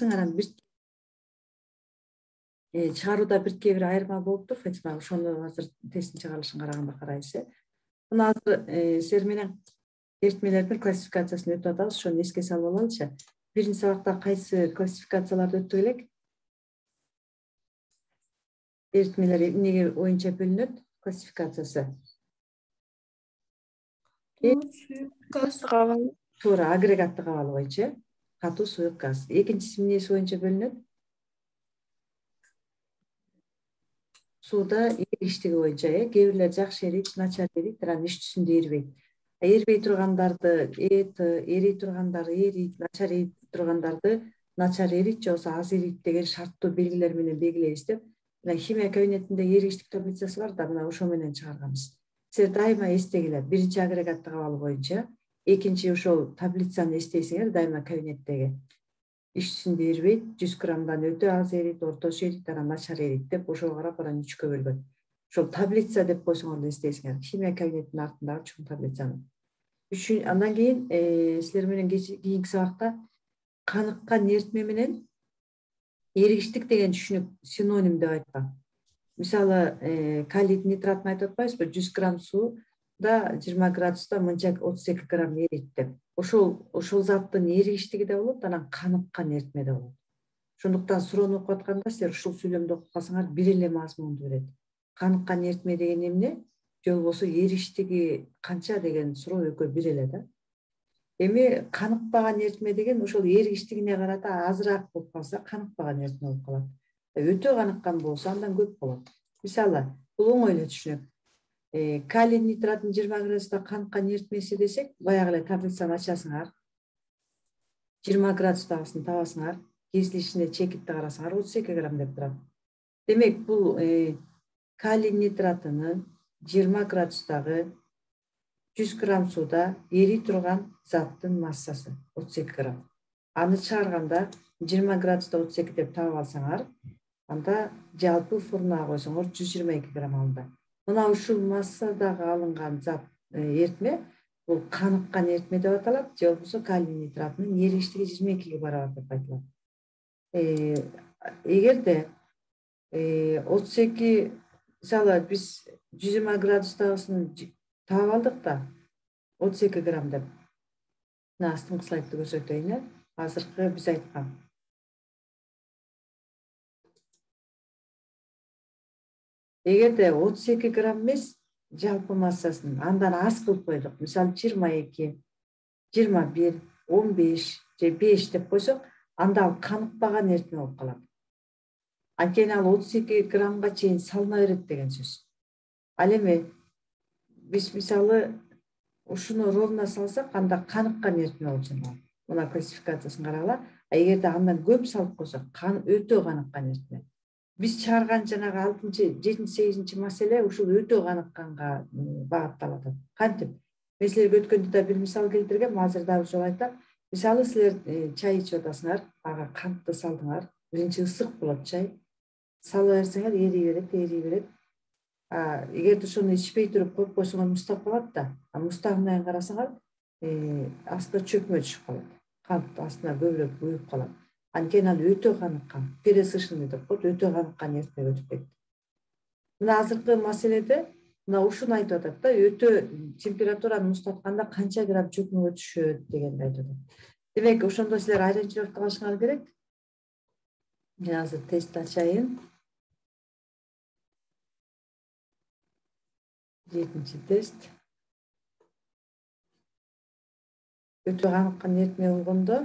чыгарсаң анан бир э, чыгарууда бирке бир айырма болуптур фатима ошону азыр тесттин чыгарылышын караганда карайбыз э. Мына азыр э, силер менен эритмелердин классификациясын өтүп атабыз ошону эске салып алалычы биринчи сабакта кайсы классификацияларды өттүк элек? Эритмелер эмнеге боюнча бөлүнөт классификациясы? Кабыл туура агрегаттык абалы боюнча э катуу суюк газ экинчиси эмнеси боюнча бөлүнөт сууда эригиштиги боюнча э кээ бирлер жакшы эрийт начар эрийтир анан иш жүзүндө эрибейт эрибей тургандарды эрий тургандары эрийт начар эрий тургандарды начар эрийт же болбосо аз эрийт деген шарттуу белгилер менен деп мына химия кабинетинде эригиштик таблицасы бар да мына ошо менен чыгарганбыз силер дайыма эстегиле биринчи агрегаттык абал боюнча экинчи ошол таблицаны эстейсиңер дайыма кабинеттеги иш жүзүндө эрибейт жүз граммдан өтө аз эрийт орточо эрийт анан начар эрийт деп ошого карап анан үчкө бөлгөн ошол таблица деп койсоңор эле эстейсиңер химия кабинетинин артындагы чоң таблицаны. Үчүн андан кийин э, силер менен кийинки сабакта каныккан эритме менен эригиштик деген түшүнүк синоним деп айткан мисалы э, калий нитратын айтып атпайбызбы? Жүз грамм сууда жыйырма градуста мынча отуз эки грамм эрийт деп. Ошол ошол заттын эригиштиги да болот анан каныккан эритме да болот. Ошондуктан суроону окуп атканда силер ушул сүйлөмдү окуп калсаңар бир эле мазмунду берет. Каныккан эритме деген эмне же болбосо эригиштиги канча деген суроо экөө бир эле да. Эми каныкпаган эритме деген ошол эригиштигине карата азыраак болуп калса каныкпаган эритме болуп калат. Өтө каныккан болсо андан көп болот. Мисалы бул оңой эле түшүнөк. э, калий нитратын жыйырма градуста каныккан эритмеси десек баягы эле таблицаны ачасыңар. жыйырма градустагысын табасыңар кесилишинде чекитти карасаңар отуз эки грамм деп турат демек бул э, калий нитратынын жыйырма градустагы жүз грамм сууда эрий турган заттын массасы отуз эки грамм. Аны чыгарганда жыйырма градуста отуз эки деп таап алсаңар анда жалпы формулага койсоңор жүз жыйырма эки грамм алынат мына ушул массадагы алынган зат э, эритме бул каныккан эритме деп аталат же болбосо калий нитратынын эригиштиги жыйырма экиге барабар деп айтылат э, эгерде э, отуз эки мисалы биз жүз жыйырма градустагысын таап алдык да отуз эки грамм деп. Мына астыңкы слайдты көрсөтөйүн э азыркы биз айткан эгерде отуз эки грамм эмес жалпы массасын андан аз кылып койдук мисалы жыйырма эки жыйырма бир он беш же беш деп койсок анда ал каныкпаган эритме болуп калат анткени ал отуз эки граммга чейин салына берет деген сөз. Ал эми биз мисалы ушуну ровно салсак анда каныккан эритме болуп саналат мына классификациясын карагыла а эгерде андан көп салып койсок өтө каныккан эритме биз чыгарган жанагы алтынчы жетинчи сегизинчи маселе ушул өтө каныкканга багытталып атат кантип мен силерге өткөндө да бир мисал келтиргем азыр дагы ошол айтам мисалы силер чай ичип атасыңар ага кантты салдыңар биринчи ысык болот чай. Сала берсеңер эрий берет эрий берет эгерде ошону ичпей туруп коюп койсоңор муздап калат да. А менен карасаңар астына чөкмө түшүп калат кант астына көбүрөөк күйүп калат анткени ал өтө каныккан пересышенный деп коет өтө каныккан эритмеге өтүп кетти. Мына азыркы маселеде мына ушуну айтып атат да өтө температураны муздатканда канча грамм чөкмөгө түшөт дегенди айтып атат. Демек ошондо силер айрымчылыкты кылышыңар керек. Мен азыр тестти ачайын. Жетинчи тест. Өтө каныккан эритме болгондо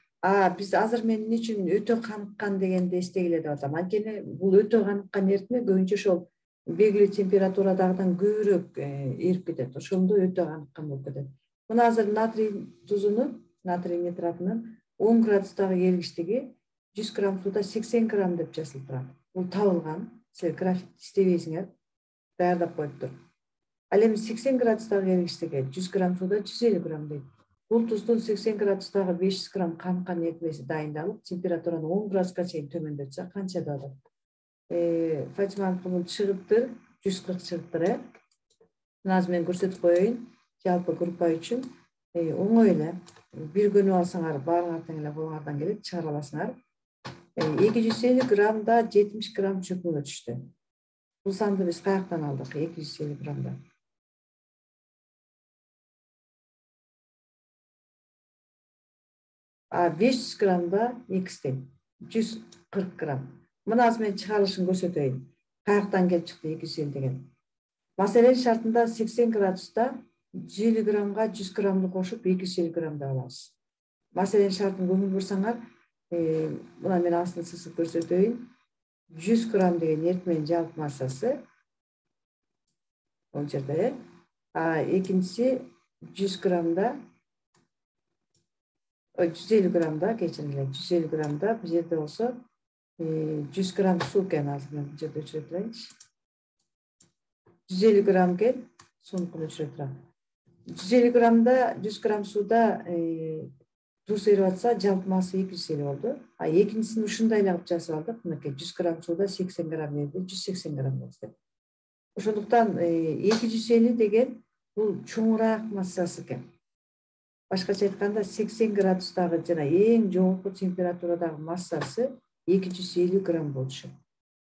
биз азыр мен эмне үчүн өтө каныккан дегенди эстегиле деп атам анткени бул өтө каныккан эритме көбүнчө ошол белгилүү температурадагыдан көбүрөөк э, эрип кетет ошондо өтө каныккан болуп кетет мына азыр натрий тузунун натрий нитратынын он градустагы эригиштиги жүз грамм сууда сексен грамм деп жазылып турат бул табылган силер график иштебейсиңер даярдап коюптур ал эми сексен градустагы эригиштеге жүз грамм сууда жүз элүү грамм дейт туздун сексен градустагы беш жүз грамм камкан эритмеси дайындалып температураны он градуска чейин төмөндөтсө канча болот э, фатиманыкы бул чыгыптыр жүз кырк чыгыптыр э мына азыр мен көрсөтүп коеюн жалпы группа үчүн э, оңой эле бир күнү алсаңар баарыңар тең эле колуңардан келет чыгара аласыңар. Эки жүз элүү граммда жетимиш грамм чөкмөгө түштү бул санды биз каяктан алдык эки жүз элүү граммда а беш жүз граммда экстей жүз кырк грамм. Мына азыр мен чыгарылышын көрсөтөйүн каяктан келип чыкты эки жүз элүү деген. Маселенин шартында сексен градуста жүз элүү граммга жүз граммды кошуп эки жүз элүү грамм деп алабыз маселенин шартын көңүл бурсаңар мына мен астын сызып көрсөтөйүн жүз грамм деген массасы бул жерде э а экинчиси жүз граммда ой жүз элүү граммда кечириңилер жүз элүү граммда бул жерде болсо жүз грамм суу экен азыр мен бул жерде өчүрө турайынчы жүз элүү грамм экен суунукун өчүрө турам жүз элүү граммда жүз грамм сууда туз эрип атса жалпы масса эки жүз элүү болду а экинчисин ушундай эле кылып жазып алдык мынакей жүз грамм сууда сексен грамм эриди жүз сексен грамм болду деп ошондуктан эки жүз элүү деген бул чоңураак массасы экен башкача айтканда сексен градустагы жана эң жогорку температурадагы массасы эки жүз элүү грамм болчу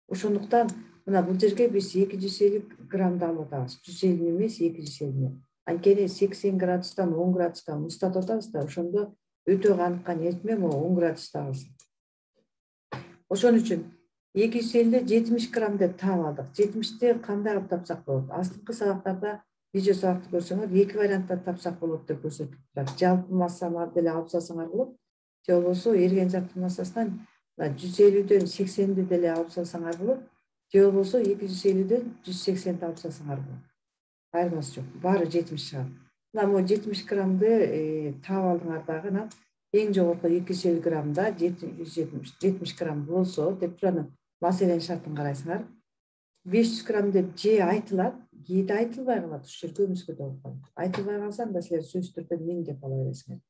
ошондуктан мына бул жерге биз эки жүз элүү граммды алып атабыз жүз элүүнү эмес эки жүз элүүнү анткени сексен градустан он градуска муздатып атабыз да ошондо өтө каныккан эритме могу он градуста калсын ошон үчүн эки жүз элүүдө жетимиш грамм деп таап алдык жетимишти кандай кылып тапсак болот астыңкы сабактарда видео сабакты көрсөңөр эки вариантта тапсак болот деп көрсөтүлүп турат жалпы массаны деле алып болот же болбосо эриген заттын массасынан жүз элүүдөн сексенди деле алып салсаңар болот же болбосо эки жүз элүүдөн жүз сексенди алып салсаңар болот айырмасы жок баары жетимиш чыгат мына могу жетимиш граммды таап алдыңар дагы анан эң жогорку эки жүз элүү граммда жүз жетимиш грамм болсо деп туруп анан маселенин шартын карайсыңар беш жүз грамм деп же айтылат кээде айтылбай калат ушул жер болуп калат айтылбай калса анда силер сөзсүз түрдө миң деп ала бересиңер.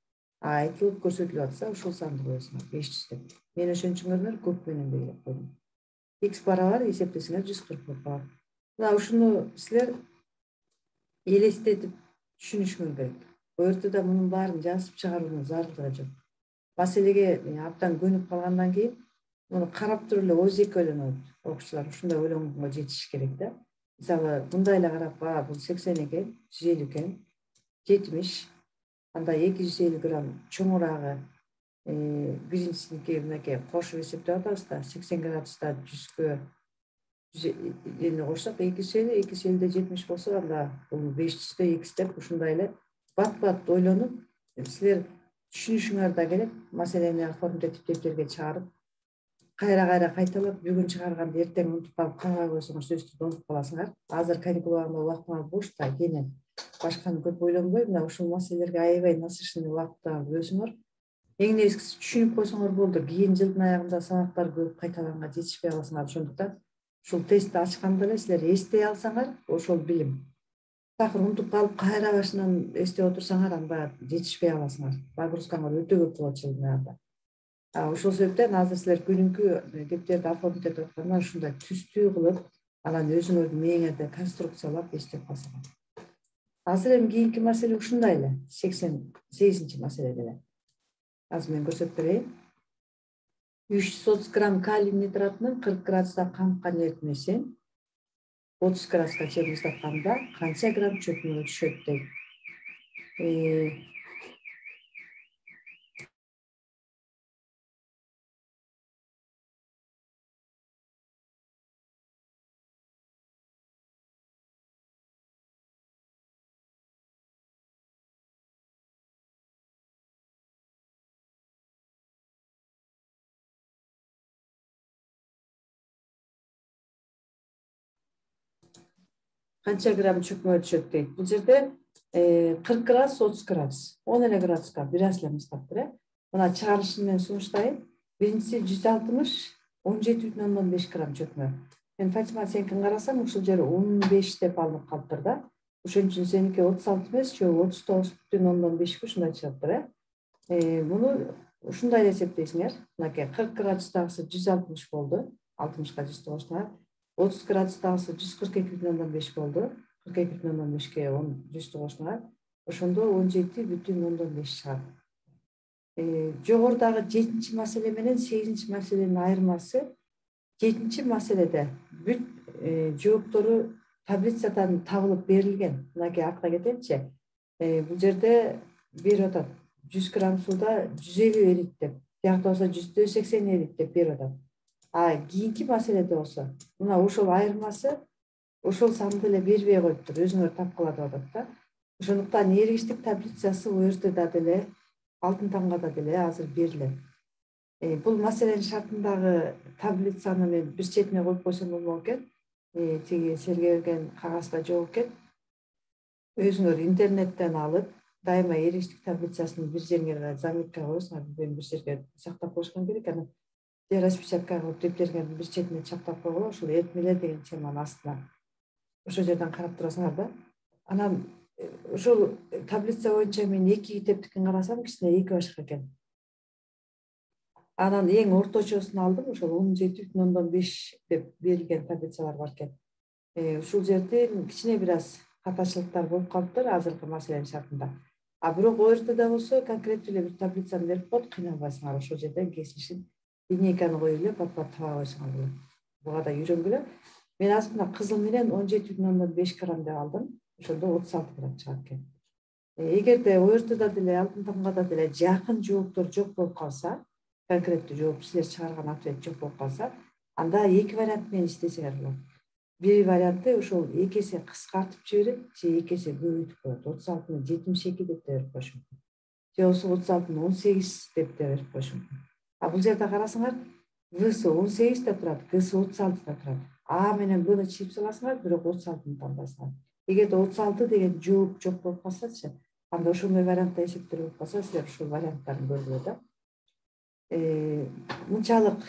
А айтылып көрсөтүлүп атса ушул санды коесуңар беш жүз деп мен ошончуңар көп менен белгилеп койдум икс барабар эсептесеңер жүз кырк болуп калат мына ушуну силер элестетип түшүнүшүңөр керек. Да мунун баарын жазып чыгаруунун зарылдыгы жок. Маселеге абдан көнүп калгандан кийин муну карап туруп эле өзү ойлонот окуучулар ушундай ойлонгонго жетиш керек да. Мисалы мындай эле карап а бул сексен экен жүз элүү экен жетимиш анда эки жүз элүү грамм чоңураагы биринчисиники мынакей кошуп эсептеп атабыз да сексен градуста жүзгө жүз кошсок эки жүз элүү эки жүз элүүдө жетимиш болсо анда бул беш жүздө экс деп ушундай эле бат бат ойлонуп силер түшүнүшүңөр да керек маселени оформить этип дептерге чыгарып кайра кайталап бүгүн чыгарганды эртең унутуп калып калбай койсоңор сөзсүз түрдө унутуп каласыңар азыр каникул убагында убактыңар бош да кийин башканы көп ойлонбой мына ушул маселелерге аябай насыщенный убактыңарды бөлсөңөр эң негизгиси түшүнүп койсоңор болду кийин жылдын аягында сабактар көп кайталаганга жетишпей каласыңар ошондуктан ушул тестти ачканда эле силер эстей алсаңар ошол билим такыр унутуп калып кайра башынан эстеп отурсаңар анда жетишпей каласыңар нагрузкаңар өтө көп болот жылдын аягында ошол себептен азыр силер күнүмкү дептерди оформить этип атканда ушундай түстүү кылып анан өзүңөрдүн мээңерде конструкциялап эстеп калсаңар азыр эми кийинки маселе ушундай эле сексен сегизинчи маселе деле. Азыр мен көрсөтүп берейин. Үч жүз отуз грамм калий нитратынын кырк градуста камыккан эритмесин отуз градуска чейин муздатканда канча грамм чөкмөгө түшөт дейт канча грамм чөкмөгө түшөт дейт бул жерде кырк градус отуз градус он эле градуска бир аз эле муздаптыр э мына чыгарылышын мен сунуштайын биринчиси жүз алтымыш он жети бүтүн ондон беш грамм чөкмө мен фатима сеникин карасам ушул жери он беш деп алынып калыптыр да ошон үчүн сеники отуз алты эмес же отуз тогуз бүтүн ондон бешпи ушундай чыгаптыр э муну ушундай эле эсептейсиңер мынакей кырк градустагысы жүз алтымыш болду алтымышка жүз тогузга отуз градустагысы жүз кырк эки бүтүн ондон беш болду кырк эки бүтүн ондон бешке он жүз тогузга ошондо он жети бүтүн ондон беш чыгат жогорудагы жетинчи маселе менен сегизинчи маселенин айырмасы жетинчи маселеде бүт жооптору таблицадан табылып берилген. Мынакей артка кетеличи бул жерде берип атат. Жүз грамм сууда жүз элүү эрийт деп биякта болсо жүздө сексен эрийт деп атат. А кийинки маселеде болсо. Мына ошол айырмасы ошол санды эле бербей коюптур өзүңөр тапкыла деп атат да. Ошондуктан эригиштик таблицасы ортда деле алтын тамгада деле азыр берилет. Бул маселенин шартындагы таблицаны мен бир четине коюп койсом болмок экен. Тиги силерге берген кагазда жок экен. Өзүңөр интернеттен алып дайыма эригиштик таблицасын бир жериңерге заметка коесуңар бир жерге сактап коюшкан керек. Анан распечатка кылып дептериңердин бир четине чаптап койгула ушул эртмелер деген теманын астына ошол жерден карап турасыңар да анан ушул таблица боюнча мен эки китептикин карасам кичине эки башка экен анан эң орточосун алдым ошол он жети бүтүн ондон беш деп берилген таблицалар бар экен ушул жерден кичине бир аз катачылыктар болуп калыптыр азыркы маселенин шартында а бирок ортодо болсо конкреттүү эле бир таблицаны берип коет кыйналбайсыңар ошол жерден кесилишин линейканы коюп эле пап пап таба койсоңор болот буга да үйрөнгүлө мен азыр мына кызыл менен он жети бүтүн ондон беш грамм деп алдым ошондо отуз алты грамм чыгат экен эгерде ортодо деле алтын тамгада деле жакын жооптор жок болуп калса конкреттүү жооп силер чыгарган ответ жок болуп калса анда эки вариант менен иштесеңер болот бир варианты ошол эки эсе кыскартып жиберет же эки эсе көбөйтүп коет отуз алтыны жетимиш эки деп да берип коюшу мүмкүн же болбосо отуз алтыны он сегиз деп да берип коюшу мүмкүн а бул жерде карасаңар вс он сегизде турат гс отуз алтыда турат. А менен бны чийип саласыңар бирок отуз алтыны тандайсыңар эгерде отуз алты деген жооп жок болуп калсачы анда ошондой вариантта эсептелип болуп калса силер ушул варианттарын көргүлө да. Мынчалык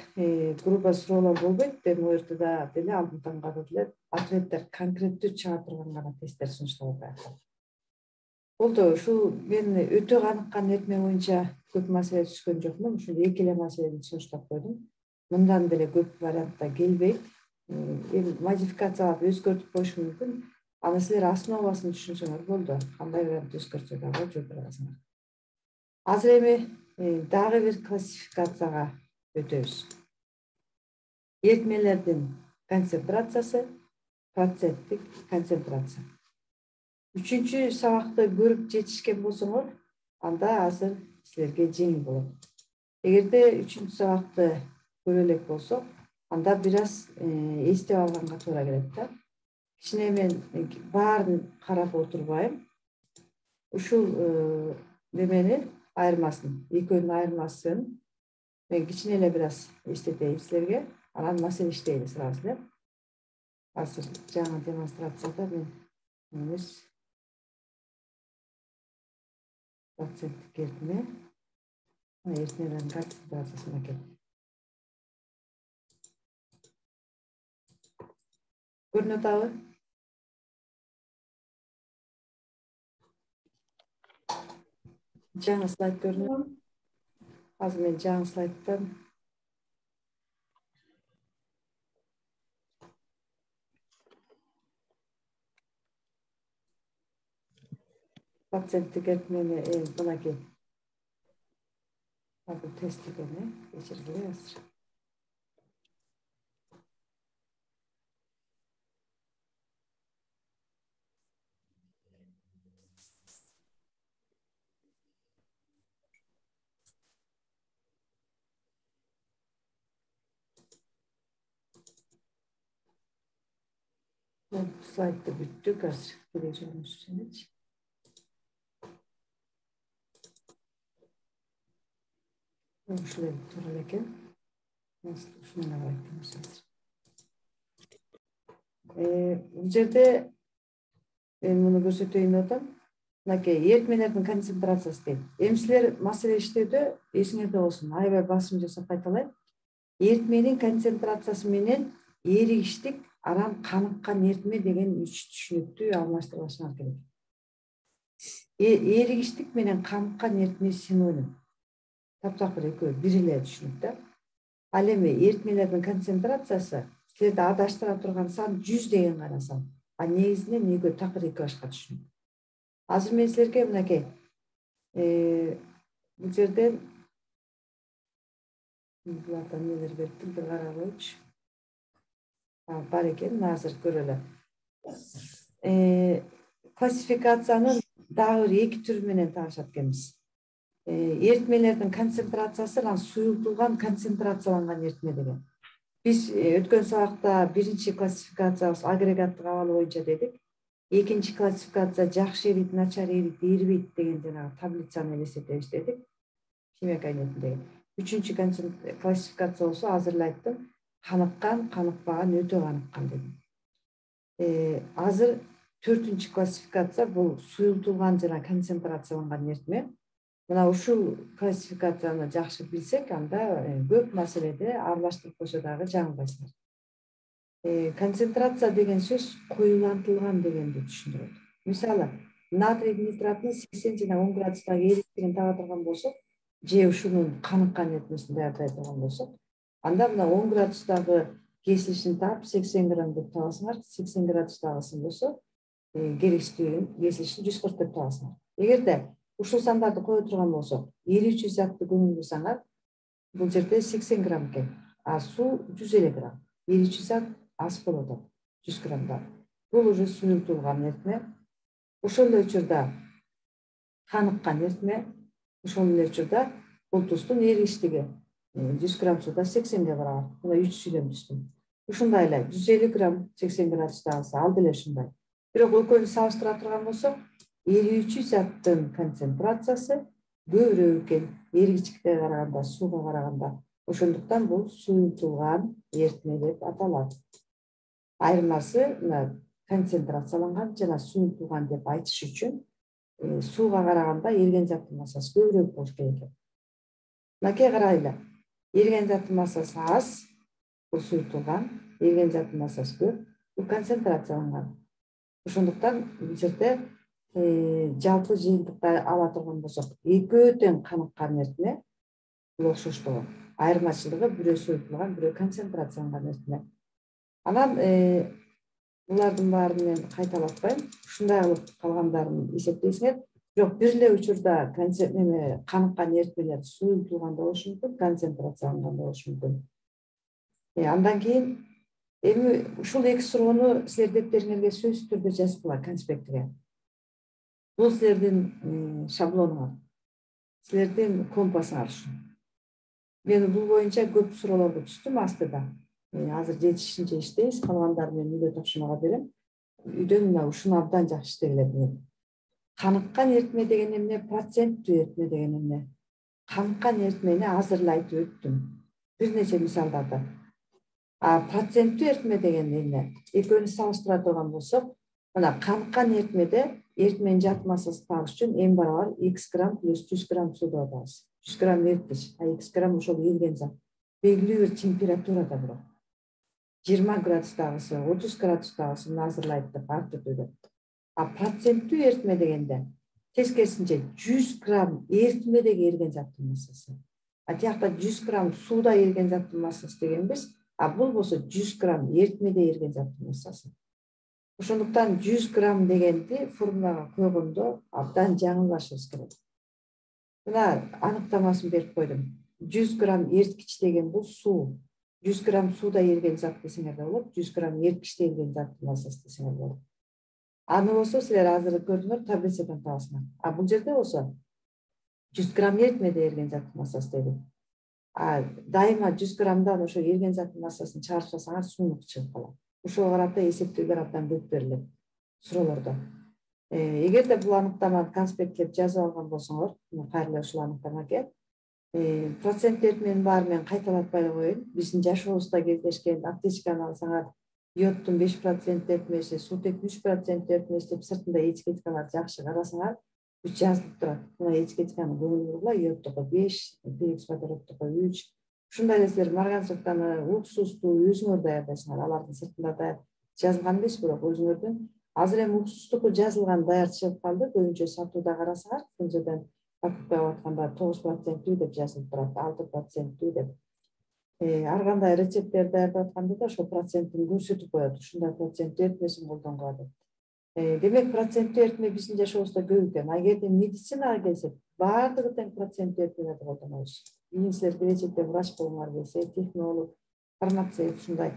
грубо суроолор болбойт эми ортодо деле алтын тамгада деле ответтер конкреттүү чыга турган гана тесттер сунушталып атат болду ушул мен өтө каныккан нерме боюнча көп маселе түзгөн жокмун. Ушул эки эле маселени сунуштап койдум мындан деле көп вариантта келбейт. Эми модификациялап өзгөртүп коюшум мүмкүн. Аны силер основасын түшүнсөңөр болду. Кандай вариант өзгөртсө дагы аласыңар азыр. Эми дагы бир классификацияга өтөбүз. Эритмелердин концентрациясы проценттик концентрация. Үчүнчү сабакты көрүп жетишкен болсоңор анда азыр силерге жеңил болот эгерде үчүнчү сабакты көрө элек болсок анда бир аз эстеп алганга туура келет да кичине мен баарын карап отурбайм ушул немени айырмасын экөөнүн айырмасын мен кичине эле бир аз эстетейин силерге анан маселе иштейли сразу эле азыр жаңы демонстрацияда мен эмес мынакей көрүнүп атабы жаңы слайд көрүнөбү азыр мен жаңы слайдтан проценттик эритмени мынакей бул тест экен э кечиргиле азыр слайдты бүттүк азыр керек жерин түшүнөчү ушул экен ушуну эле карайт азыр бул жерде мен муну көрсөтөйүн деп атам мынакей эритмелердин концентрациясы дейт эми силер маселе иштөөдө эсиңерде болсун аябай басым жасап кайталайм эритменин концентрациясы менен эригиштик анан каныккан эритме деген үч түшүнүктү алмаштырбашыңар керек эригиштик менен каныккан эритме синоним. Таптакыр экөө бир эле түшүнүк да ал эми эритмелердин концентрациясы силерди адаштыра турган сан жүз деген гана сан а негизинен экөө такыр эки башка түшүнүк азыр мен силерге мынакей бул жерден булардан эмелер бериптир бир карап коеюнчу бар экен мына азыр көрөлү классификациянын дагы бир эки түрү менен таанышат экенбиз эритмелердин концентрациясы анан суюлтулган концентрацияланган эритме деген биз өткөн сабакта биринчи классификациябыз агрегаттык абалы боюнча дедик экинчи классификация жакшы эрийт начар эрийт эрибейт деген жанагы таблицаны элестетебиз дедик химия кабинетиндеги үчүнчү классификация болсо азыр эле айттым каныккан каныкпаган өтө каныккан дедим азыр төртүнчү классификация бул суюлтулган жана концентрацияланган эритме мына ушул классификацияны жакшы билсек анда э, көп маселеде аралаштырып койсо дагы жаңылбайсыңар э, концентрация деген сөз коюлантылган дегенди түшүндүрөт. Мисалы натрий нитратын сексен жана он градустагы эриктигин таба турган болсок же ушунун каныккан эритмесин даярдай турган болсок анда мына он градустагы кесилишин таап сексен грамм деп табасыңар сексен градустагысын болсо керектүү кесилишин жүз кырк деп табасыңар. Эгерде ушул сандарды кое турган болсок эрүүчү затты көңүл бурсаңар бул жерде сексен грамм экен. А суу жүз элүү грамм. Эрүүчү зат аз болуп атат жүз граммда бул уже суюлтулган эритме эле учурда каныккан эритме ошол эле учурда бул туздун эригиштиги жүз грамм сууда сексенге барабар. Мына үч сүйлөм түздүм ушундай эле жүз элүү грамм сексен градустагысы ал деле ушундай. Бирок экөөнү салыштыра турган болсок эрүүчү заттын концентрациясы көбүрөөк экен. Эригичке караганда сууга караганда. Ошондуктан бул суюлтулган эритме деп аталат. Айырмасы мына концентрацияланган жана суюлтулган деп айтыш үчүн сууга караганда эриген заттын массасы көбүрөөк болуш керек экен мынакей карайлы эриген заттын массасы аз бул суюлтулган эриген заттын массасы көп бул концентрацияланган. Ошондуктан бул жерде жалпы жыйынтыкты ала турган болсок экөө тең каныккан эритме бул окшоштугу айырмачылыгы бирөө суюлтулган бирөө концентрацияланган эритме анан булардын баарын мен кайталатпайм ушундай кылып калгандарын эсептейсиңер бирок бир эле учурда каныккан эритмелер суюлтулган да болушу мүмкүн концентрацияланган да болушу мүмкүн. Андан кийин эми ушул эки суроону силер дептериңерге сөзсүз түрдө жазгыла конспектиге бул силердин шаблонуңар силердин компасыңар ушул мен бул боюнча көп суроолорду түздүм астыда азыр жетишинче иштейбиз калгандарын мен үйдө тапшырмага берем үйдөн мына ушуну абдан жакшы иштегиле мен каныккан эритме деген эмне проценттүү эритме деген эмне каныккан эритмени азыр эле айтып өттүм бир мисалдарды проценттүү эритме деген эмне экөөнү салыштыра турган болсок мына каныккан эритмеде жарык массасын табыш үчүн м барабар x грамм плюс жүз грамм сууду атабыз жүз грамм эриткич а x грамм ошол эриген зат белгилүү бир температурада бирок жыйырма градустагысы отуз градустагысы мына азыр эле айттык ар түрдүү а проценттүү эритме дегенде тескерисинче жүз грамм эритмедеги эриген заттын массасы а тиякта жүз грамм сууда эриген заттын массасы дегенбиз а бул болсо жүз грамм эритмеде эриген заттын массасы ошондуктан жүз грамм дегенди формулага койгондо абдан жаңылбашыбыз керек. Мына аныктамасын берип койдум. Жүз грамм эриткич деген бул суу. Жүз грамм сууда эриген зат десеңер да болот жүз грамм эриткичте эриген заттын массасы десеңер болот. Аны болсо силер азыр көрдүңөр таблицадан табасыңар а бул жерде болсо жүз грамм эритмеде эриген заттын массасы дедик. Дайыма жүз граммдан ошо эриген заттын массасын чыгарып салсаңар суунуку чыгып калат. Ошого карата эсептөөлөр абдан көп берилет суроолордо эгерде бул аныктаманы конспекттеп жазып алган болсоңор кайра эле ушул аныктамаке процент эритменин баарын мен кайталатпай коеюн биздин жашообузда кездешкен аптечканы алсаңар йодтун беш проценттүү эритмеси суутектин үч проценттүү эритмеси деп сыртында этикеткаларды жакшы карасаңар жазылып турат мына этикетканы көңүл бургула йодтуку беш водородтуку үч ушундай эле силер марганцовканы уксусту өзүңөр даярдайсыңар алардын сыртында да жазылган эмес бирок өзүңөрдүн. Азыр эми уксустуку жазылган даяр чыгып калды көбүнчө сатууда карасаңар кнжден покупка кылып атканда тогуз проценттүү деп жазылып турат алты проценттүү деп. Э, ар кандай рецепттерди даярдап атканда да ошол процентин көрсөтүп коет ушундай проценттүү эритмесин колдонгула деп э, демек проценттүү эритме биздин жашообузда көп экен. А эгерде медицинага келсек баардыгы тең проценттүү эритмелерди колдонобуз кийин силер келечекте врач болгуңар келсе технолог фармацевт ушундай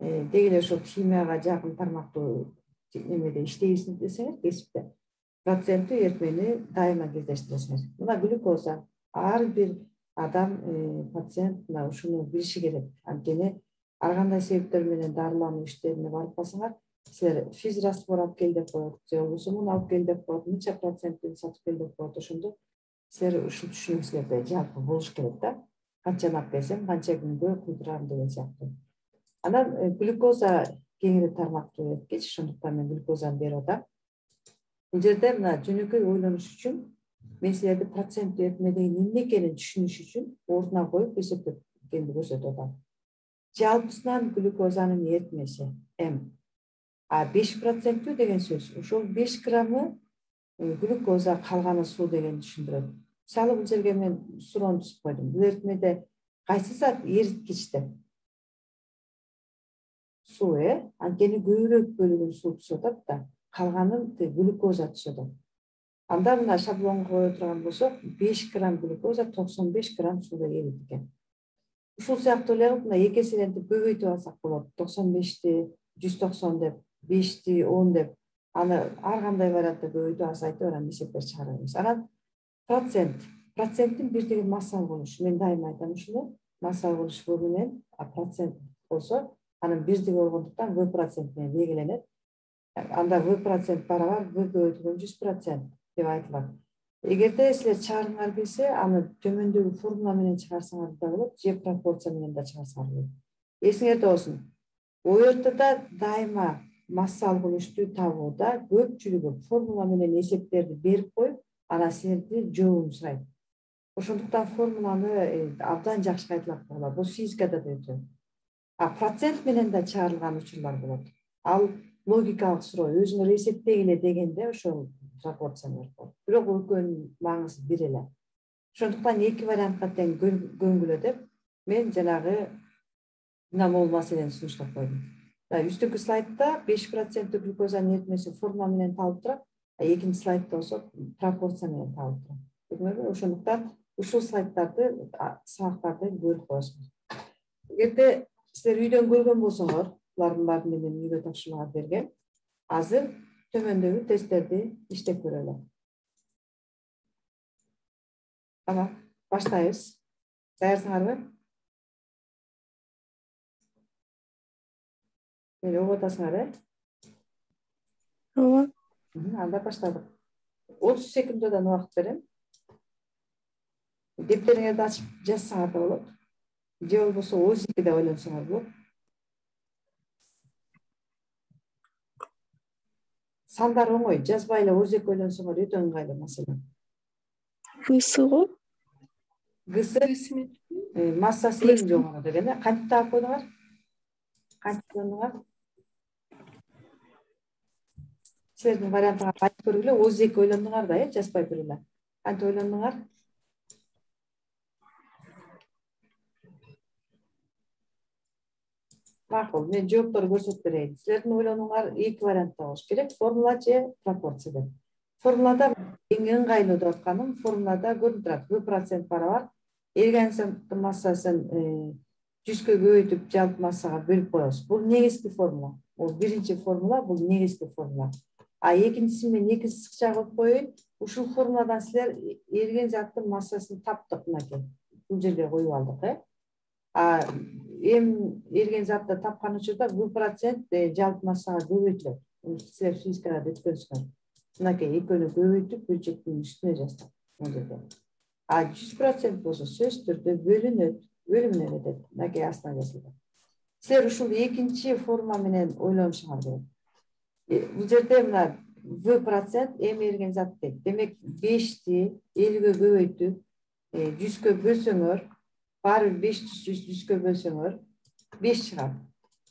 э, деги эле ушул химияга жакын тармактуу немеде иштейбизин десеңер кесипте проценттүү эритмени дайыма кездештиресиңер мына глюкоза ар бир адам э, пациент мына ушуну билиши керек анткени ар кандай себептер менен дарылануу иштерине барып калсаңар силер физ раствор алып кел деп коет же болбосо муну алып кел деп коет мынча проценттин сатып кел деп коет ошондо силер ушул түшүнүк силерде жалпы болуш керек да канчаны алып келсем канча күнгө кыйдырам деген сыяктуу анан э, глюкоза кеңири тармактуу эриткич ошондуктан мен глюкозаны берип атам бул жерде мына жөнөкөй ойлонуш үчүн мен силерди проценттүү эритме деген эмне экенин түшүнүш үчүн ордуна коюп эсептегенди көрсөтүп атам жалпысынан глюкозанын эритмеси м а беш проценттүү деген сөз ушул беш граммы глюкоза калганы суу дегенди түшүндүрөт мисалы бул жерге мен суроону түзүп койдум бул эритмеде кайсы зат деп суу э? Анткени көбүрөөк бөлүгүн суу түзүп атат да калганын глюкоза түшөт анда мына шаблонго кое турган болсок беш грамм глюкоза токсон беш грамм сууда эрийт экен ушул сыяктуу эле кылып мына эки эселентип көбөйтүп алсак болот токсон бешти жүз токсон деп бешти он деп. Аны ар кандай вариантта көбөйтүп азайтып анан эсептер чыгара беребиз анан процент. Проценттин бирдиги массалык болуш мен дайыма айтам ушуну массалык болуш в менен процент болсо анын бирдиги болгондуктан в процент менен белгиленет. Анда в процент барабар в көбөйтүлгөн жүз процент деп айтылат. Эгерде силер чыгаргыңар келсе аны төмөндөгү формула менен чыгарсаңар да болот же пропорция менен да чыгарсаңар болот. Эсиңерде болсун. Ортодо дайыма массалык үлүштү табууда көпчүлүгү формула менен эсептерди берип коюп анан силерди жообун сурайт. Ошондуктан формуланы э, абдан жакшы кайталап койгула бул физикада да өтө а процент менен да чыгарылган учурлар болот. Ал логикалык суроо өзүңөр эсептегиле дегенде ошол пропорция менен болот. Бирок экөөнүн маңызы бир эле. Ошондуктан эки вариантка тең көнгүлө деп мен жанагы мына могул маселени сунуштап койдум үстүнкү слайдта беш эритмеси формула менен табылып а экинчи слайдта болсо пропорция менен табылып турат көрдүңөрбү ошондуктан ушул слайдтарды сабактарды көрүп коесуңар эгерде силер үйдөн көргөн болсоңор булардын баарын менен үйгө тапшырмага бергем азыр төмөндөгү тесттерди иштеп көрөлү. Тамак баштайбыз. Даярсыңарбы мени угуп атасыңар э ооба анда баштадык отуз секунддон убакыт берем. Дептериңерди ачып жазсаңар да болот же болбосо өзүнүкү деп ойлонсоңор болот сандар оңой жазбай эле эки ойлонсоңор өтө ыңгайлуу маселе гсы го? Гсы массасы эң жогору деген э кантип таап койдуңар ойлондуңар силердин вариантыңарды айтып көргүлө эки ойлондуңар да э жазбай эле кантип ойлондуңар макул мен жоопторду көрсөтүп берейин силердин ойлонууңар эки вариантта болуш керек формула же пропорция деп формулада эң ыңгайлуу деп атканым формулада көрүнүп турат в процент барабар эрганизмдин массасын жүзгө көбөйтүп жалпы массага бөлүп коебуз бул негизги формула. Бул биринчи формула бул негизги формула. А экинчисин мен эки сызыкча кылып коеюн ушул формуладан силер эриген заттын массасын таптык мынакей бул жерге коюп алдык э? Эми эриген затты тапкан учурда бул процент э, жалпы массага көбөйтүлөт силер физикада да өткөнсүңөр мынакей экөөнү көбөйтүп бөлчөктүн үстүнө жазсак мына жерде. А жүз процент болсо сөзсүз түрдө бөлүнөт бөлүмүнө кетет мынакей астына жазылган силер ушул экинчи форма менен ойлонушуңар керек э, бул жерде мына в процент эм берген зат дейт демек бешти элүүгө көбөйтүп жүзгө бөлсөңөр баары бир беш жүз жүзгө бөлсөңөр беш чыгат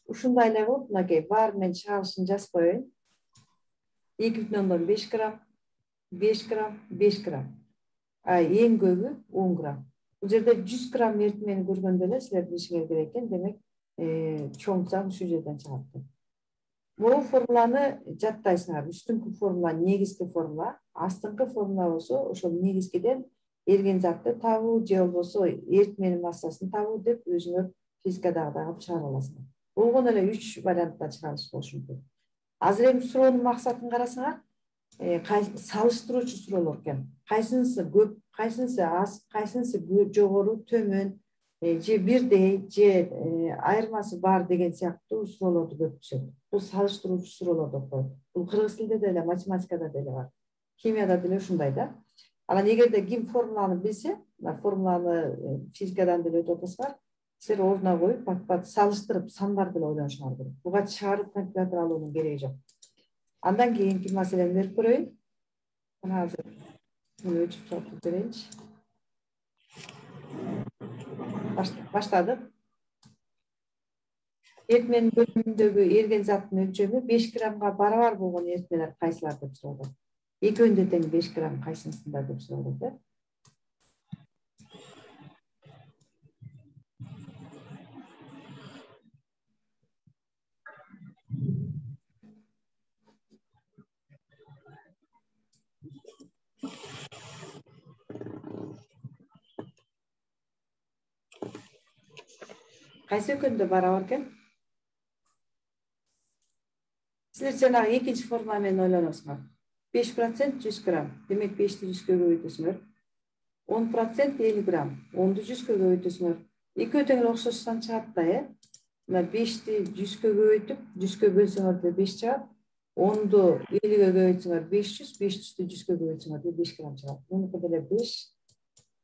ушундай эле болуп мынакей баары мен чыгарылышын жазып коеюн эки бүтүн ондон беш грамм беш грамм беш грамм а эң көбү он грамм бул жерде жүз грамм эритмени көргөндө эле силер билишиңер керек экен демек чоңутсаң ушул жерден чыгат деп могу формуланы жаттайсыңар үстүңкү формула негизги формула астыңкы формула болсо ошол негизгиден эрген затты табуу же болбосо эритменин массасын табуу деп өзүңөр физикадагыдай кылып чыгара аласыңар болгону эле үч вариантта чыгарыш болушу мүмкүн азыр эми суроонун максатын карасаңар салыштыруучу суроолор экен кайсынысы көп кайсынысы аз кайсынысы жогору төмөн же бирдей же айырмасы бар деген сыяктуу суроолорду көп түшөт бул салыштыруучу суроолор деп коет бул кыргыз тилинде деле математикада деле бар. Химияда деле ушундай да. Анан эгерде ким формуланы билсе мына формуланы физикадан деле өтүп атасыңар силер ордуна коюп пат пат салыштырып сандар деле ойлонушуңар керек. Буга чыгарып калькулятор алуунун кереги жок андан кийинки маселени берип көрөйүн мына азыр муну өчүп чогултуп берейинчи баштадык эритменин бөлүмүндөгү эрген заттын өлчөмү беш граммга барабар болгон эритмелер кайсылар деп суралды экөөнү тең беш грамм кайсынысында деп суралды э кайсы экөөндө барабар экен силер жанагы экинчи формула менен ойлоносуңар беш процент жүз грамм демек бешти жүзгө көбөйтөсүңөр он процент элүү грамм онду жүзгө көбөйтөсүңөр экөө тең эле окшош сан чыгат да э мына бешти жүзгө көбөйтүп жүзгө бөлсөңөр деле беш чыгат онду элүүгө көбөйтсөңөр беш жүз беш жүздү жүзгө көбөйтсөңөр деле беш грамм чыгат мунуку деле беш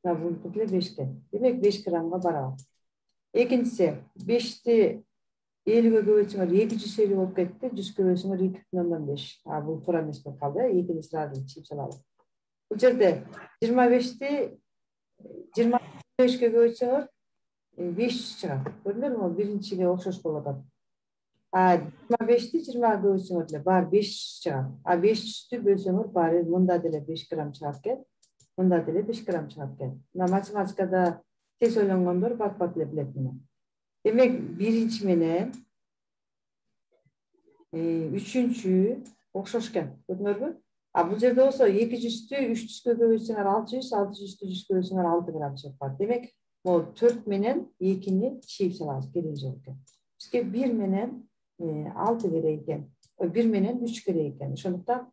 мына бунуку деле беш экен демек беш граммга барабар экинчиси бешти элүүгө көбөйтсөңөр эки жүз элүү болуп кетти жүзгө бөлсөңөр эки бүтүн ондон беш а бул туура эмес болуп калды э экини сразу чийип салалы бул жерде жыйырма бешти жыйырма бешке көбөйтсөңөр беш жүз чыгат көрдүңөрбү могу биринчиге окшош болуп атат а жыйырма бешти жыйырмага көбөйтсөңөр деле баары беш жүз чыгат а беш жүздү бөлсөңөр баары мында деле беш грамм чыгат экен мында деле беш грамм чыгат экен мына математикада тез ойлонгондор бат бат эле билет муну демек биринчи менен үчүнчү окшош экен көрдүңөрбү а бул жерде болсо эки жүздү үч жүзгө көбөйтсөңөр алты жүз алты жүздү жүзгө бөлсөңөр алты грамм чыгып калат демек могу төрт менен экини чийип салабыз кереги жок экен бизге бир менен алты керек экен бир менен үч керек экен ошондуктан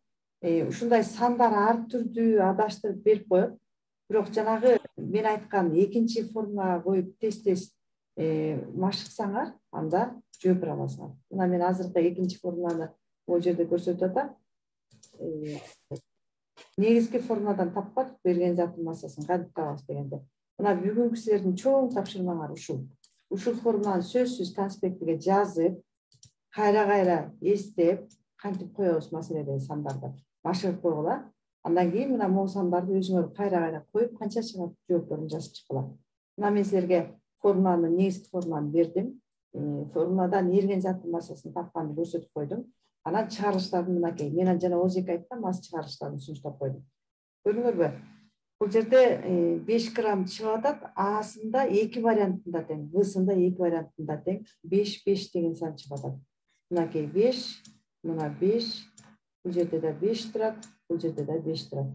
ушундай сандар ар түрдүү адаштырып берип коет бирок жанагы мен айткан экинчи формулага коюп тез тез машыксаңар анда жооп бере аласыңар мына мен азыркы экинчи формуланы могул жерде көрсөтүп атам. Негизги формуладан таппадык берген заттын массасын кантип табабыз дегенде. Мына бүгүнкү силердин чоң тапшырмаңар ушул. Ушул формуланы сөзсүз конспектиге жазып кайра кайра эстеп кантип коебуз маселедеги сандарды машыгып койгула. Андан кийин мына могу сандарды өзүңөр кайра кайра коюп канча чыгат жоопторун жазып чыккыла. Мына мен силерге формуланы негизги формуланы бердим. Формуладан эрген заттын массасын тапканды көрсөтүп койдум. Анан чыгарылыштарын мынакей мен жана озеке айткам аз чыгарылыштарын сунуштап койдум. Көрдүңөрбү? Бул жерде беш грамм чыгып атат асында эки вариантында тең всында эки вариантында тең беш беш деген сан чыгып атат. Мынакей беш мына беш бул жерде да беш турат. Бул жерде да беш турат.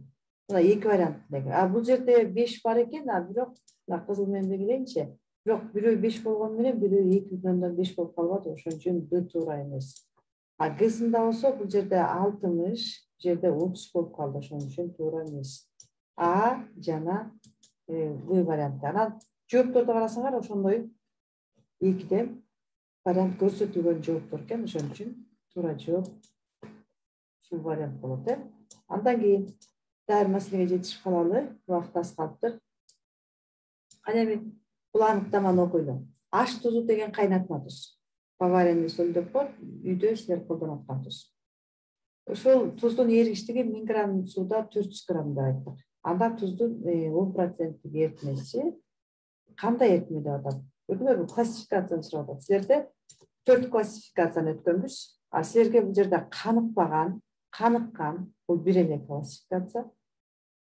Мына эки вариант а бул жерде беш бар экен а бирок мына кызыл менен белгилейинчи бирок бирөө беш болгону менен бирөө эки бүтүн ондон беш болуп калып ошон үчүн д туура эмес. А гсында болсо бул жерде алтымыш бул жерде отуз болуп калды ошон үчүн туура эмес. А жана в варианты анан жоопторду карасаңар ошондой экиден вариант көрсөтүлгөн жооптор экен ошон үчүн туура жооп ушул вариант болот э. Андан дагы бир маселеге жетишип калалы убакыт аз калыптыр. Кана эми бул аныктаманы окуйлу аш тузу деген кайнатма туз поваренный соль деп коет үйдө силер колдонуп аткан туз ошол туздун эригиштиги миң грамм сууда төрт жүз грамм деп айттык. Анда туздун он проценттик эритмеси кандай эритме деп атат? Көрдүңөрбү классификацияны сурап атат. Силерде төрт классификацияны өткөнбүз. А силерге бул жерде каныкпаган каныккан бул бир эле классификация.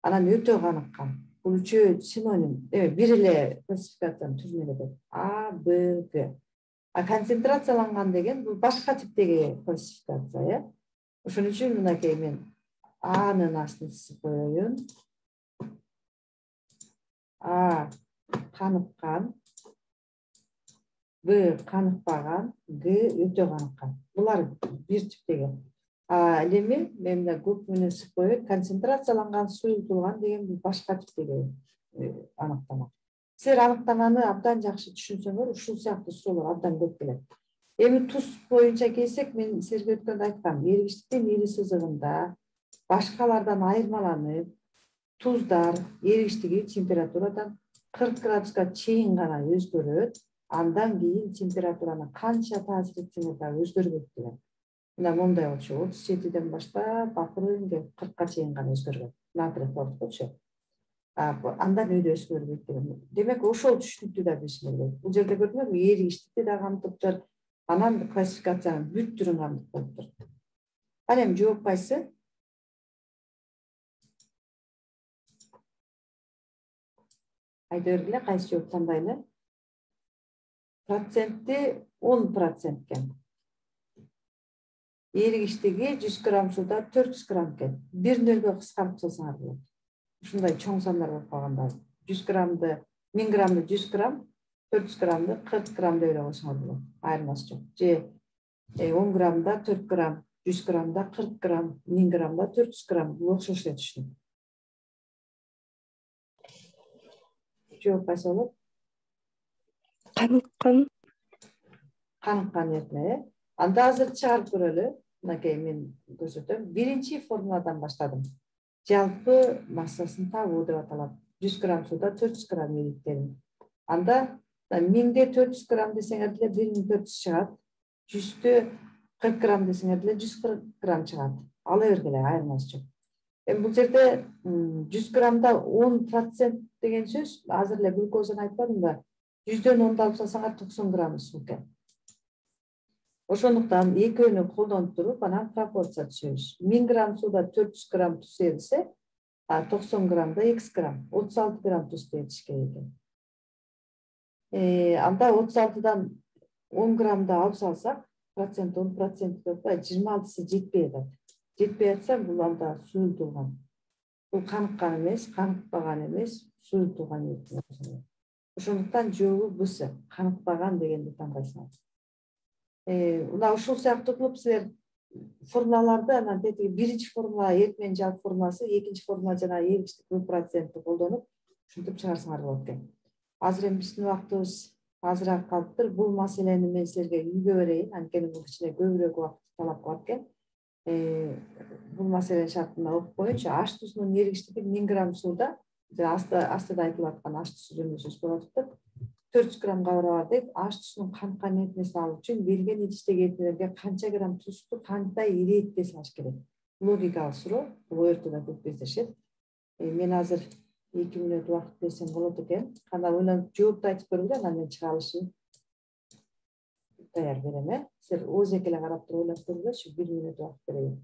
Анан өтө каныккан бул үчөө синоним бир эле классификациянын түрүнө кетет а б г. А концентрацияланган деген бул башка типтеги классификация э ошон үчүн мынакей мен анын астына сызып коеюн а каныккан б каныкпаган г өтө каныккан булар бир типтеги эми мен мына көк менен коеюн концентрацияланган суюлтулган деген бул башка типтеги аныктама силер аныктаманы абдан жакшы түшүнсөңөр ушул сыяктуу суроолор абдан көп келет эми туз боюнча келсек мен силерге өткөндө айткам эригиштиктин ири сызыгында башкалардан айырмаланып туздар эригиштиги температурадан кырк градуска чейин гана өзгөрөт андан кийин температураны канча таасир этсеңер дагы өзгөрбөйт деген. Мына моундай болчу. Отуз жетиден баштап акырын келип кыркка чейин гана өзгөргөн. Натрий хлордчу андан өйдө өзгөрбөйт деген. Демек ошол түшүнүктүү да билишиңер керек. Бул жерде көрдүңөрбү эригиштикти дагы камтып жатыр анан классификациянын бүт түрүн камтып коюптур ал эми жооп кайсы? Айта бергиле кайсы жооп тандайлы проценти он процент экен эригиштиги жүз грамм сууда төрт жүз грамм экен бир нөлгө кыскартып салсаңар болот ушундай чоң сандар болуп калганда жүз граммды миң граммды жүз грамм төрт жүз граммды кырк грамм деп эле койсоңор болот айырмасы жок же он граммда төрт грамм жүз граммда кырк грамм миң граммда төрт жүз грамм бул окшош эле түшүнүк жооп кайсы болот каныккан каныккан эритме э анда азыр чыгарып көрөлү мынакей мен көрсөтөм биринчи формуладан баштадым жалпы массасын табуу деп аталат жүз грамм сууда төрт жүз грамм эриттерин анда миңде төрт жүз грамм десеңер деле бир миң төрт жүз чыгат жүздө кырк грамм десеңер деле жүз кырк грамм чыгат ала бергиле айырмасы жок эми бул жерде жүз граммда он процент деген сөз азыр эле глюкозаны айтпадымбы жүздөн онду алып салсаңар токсон граммы суу экен ошондуктан экөөнү колдонуп туруп анан пропорция түзөбүз миң грамм сууда төрт жүз грамм туз эритсе токсон граммда экс грамм отуз алты грамм тузду эритиш керек экен. Анда отуз алтыдан он граммды алып салсак процент он процент деп атпайбы жыйырма алтысы жетпей атат. Жетпей атса бул анда суюлтулган бул каныккан эмес каныкпаган эмес суюлтулган ошондуктан жообу бс каныкпаган дегенди тандайсыңар мына ушул сыяктуу кылып силер формулаларды анан тетиги биринчи формула эритменин жалпы формуласы экинчи формула жана эргичтик процентти колдонуп ушинтип чыгарсаңар болот экен. Азыр эми биздин убактыбыз азыраак калыптыр. Бул маселени мен силерге үйгө берейин. Анткени бул кичине көбүрөөк убакытты талап кылат экен. Бул маселенин шартына окуп коеюнчу. Аш тузунун эригиштиги миң грамм сууда астыда айтылып аткан аш тузу жөнүндө сөз болуп атыптыр төрт жүз граммга барабар дейт аш тузунун каныккан эритмесин алуу үчүн берилген идичтеги эритмелерге канча грамм тузду кандай иретте салыш керек? Логикалык суроо бул ортодо көп кездешет мен азыр эки мүнөт убакыт берсең болот экен. Кандай ойлонуп жоопту айтып көргүлө анан мен чыгарылышын даяр берем э. Силер оозеки эле карап туруп ойлоп көргүлөчү бир мүнөт убакыт берейин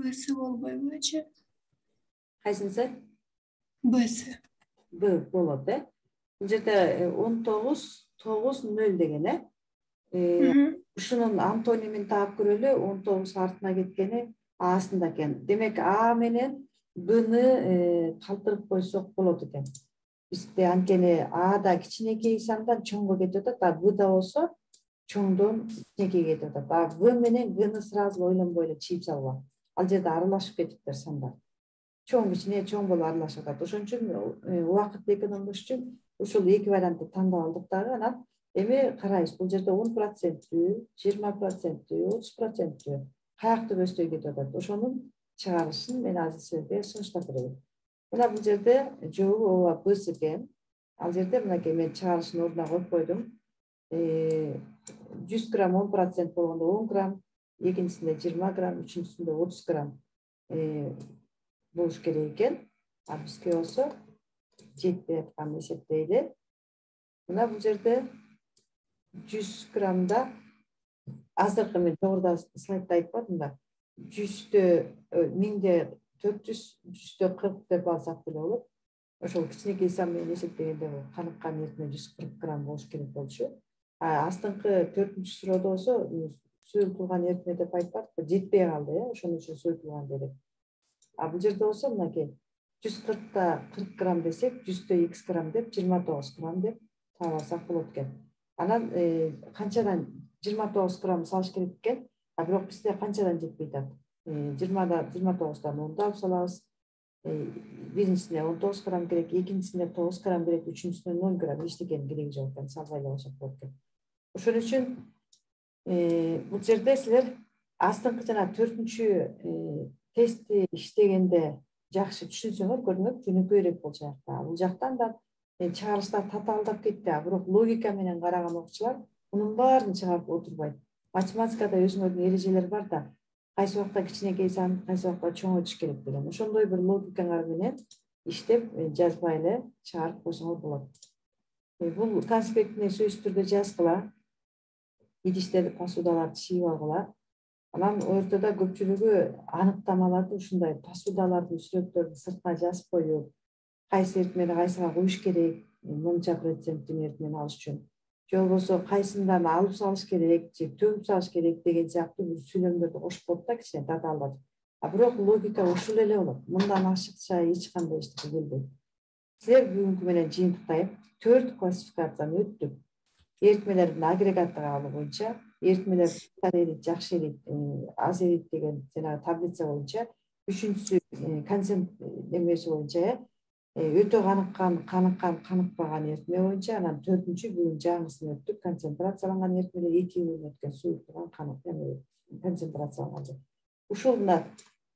бс болбойбу эже кайсынысы бс б болот э? Бул жерде э, он тогуз тогуз нөл деген э? Ушунун антонимин таап көрөлү он тогуз артына кеткени аасында экен. Демек а менен бны э, калтырып койсок болот экен. Бизде анткени а да кичинекей сандан чоңго кетип атат а б да болсо чоңдон кичинекейге кетип атат. А в менен гны сразу ойлонбой эле чийип салгыла ал жерде аралашып кетиптир сандар чоң кичине чоң болуп аралашып атат ошон үчүн убакытты экономдош үчүн ушул эки вариантты тандап алдык дагы анан эми карайбыз бул жерде он проценттүү жыйырма проценттүү отуз проценттүү каякты көздөй кетип атат. Ошонун чыгарышын мен азыр силерге сунуштап берейин. Мына бул жерде жообу ооба бс экен ал жерде мынакей мен чыгарышын ордуна коюп койдум жүз грамм он процент болгондо он грамм. Экинчисинде жыйырма грамм үчүнчүсүндө отуз грамм болуш керек экен а бизге болсо жетпей атканын эсептейли мына бул жерде жүз граммда азыркы мен жогоруда слайдда айтпадым да жүздө миңде төрт жүз жүздө кырк деп алсак деле болот ошол кичинекей сан менен эсептегенде бул каныккан эритме жүз кырк грамм болуш керек болчу. А астыңкы төртүнчү суроодо болсо суюлтулган эритме деп айтпадыкпы жетпей калды э ошон үчүн суюлтулган дедик а бул жерде болсо мынакей жүз кыркта кырк грамм десек жүздө икс грамм деп жыйырма тогуз грамм деп таап алсак болот экен анан канчадан жыйырма тогуз грамм салыш керек экен а бирок бизде канчадан жетпей атат жыйырмада жыйырма тогуздан онду алып салабыз биринчисине он тогуз грамм керек экинчисине тогуз грамм керек үчүнчүсүнө ноль грамм эчтекенин кереги жок экен салбай эле койсок болот экен ошон үчүн бул жерде силер астыңкы жанагы төртүнчү тестти иштегенде жакшы түшүнсөңөр көрдүңөр жөнөкөйрөөк болчу аякта бул жактан да чыгарыштар татаалдап кетти а бирок логика менен караган окуучулар мунун баарын чыгарып отурбайт математикада өзүңөрдүн эрежелер бар да кайсы убакта кичинекей сан кайсы убакта чоңойтуш керек деген ошондой бир логикаңар менен иштеп жазбай эле чыгарып койсоңор болот бул конспектине сөзсүз түрдө жазгыла идиштерди посудаларды чийип алгыла. Анан ортодо көпчүлүгү аныктамаларды ушундай посудалардын сүрөттөрүн сыртына жазып коюп кайсы эритмени кайсыга куюш керек монча проценттин эритмени алыш үчүн. Же болбосо кайсындан алып салыш керек же төгүп салыш керек деген сыяктуу сүйлөмдөрдү кошуп коет да кичине татаалдатып а бирок логика ушул эле болот. Мындан ашыкча эч кандай эчтеке келбейт. Силер бүгүнкү менен жыйынтыктайм төрт классификацияны өттүк эритмелердин агрегаттык абалы боюнча эритмелер эрийт жакшы эрийт аз эрийт деген жанагы таблица боюнча үчүнчүсү концент немеси боюнча э өтө каныккан каныккан каныкпаган эритме боюнча анан төртүнчү бүгүн жаңысын өттүк концентрацияланган эритмелер экиге бөлүнөт экен суюкталган концентрацияланган ушул мына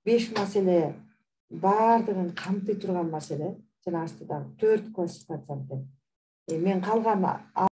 беш маселе баардыгын камтый турган маселе жана астыдагы төрт классификация экен мен калган